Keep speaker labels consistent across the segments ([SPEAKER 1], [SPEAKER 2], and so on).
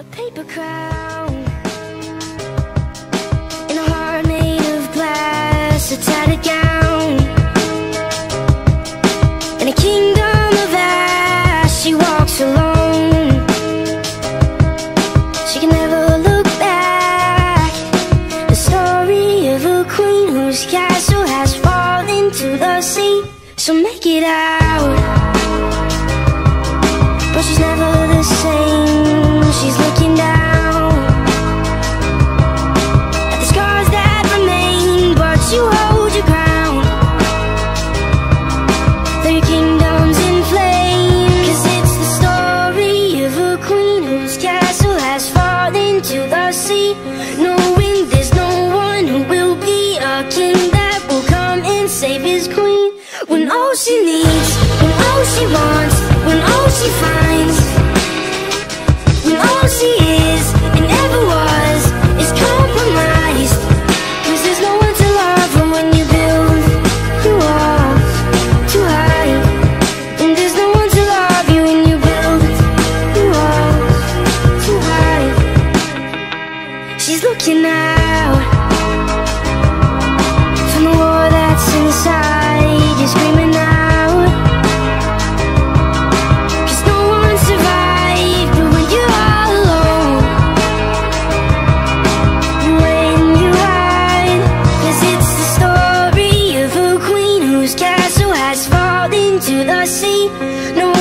[SPEAKER 1] A paper crown. In a heart made of glass A tattered gown. In a kingdom of ash She walks alone. She can never look back. The story of a queen Whose castle has fallen to the sea. So make it out Knowing there's no one who will be a king That will come and save his queen. When all she needs, when all she wants When all she finds Looking out. From the war that's inside You're screaming out. Cause no one survived when you're all alone. When you hide Cause it's the story of a queen Whose castle has fallen to the sea. Knowing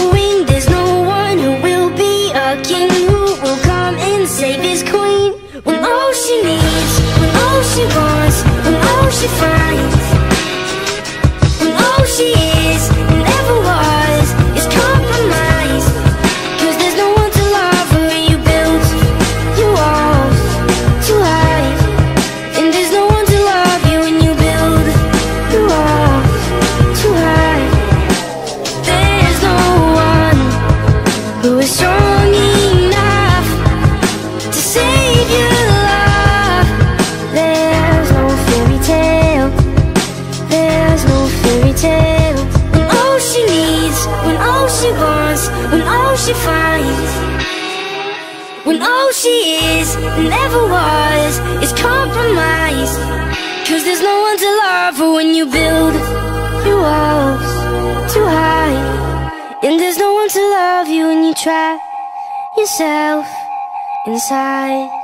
[SPEAKER 1] she wants When all she finds when all she is and ever was is compromised. Cause there's no one to love her when you build your walls too high. And there's no one to love you when you trap yourself inside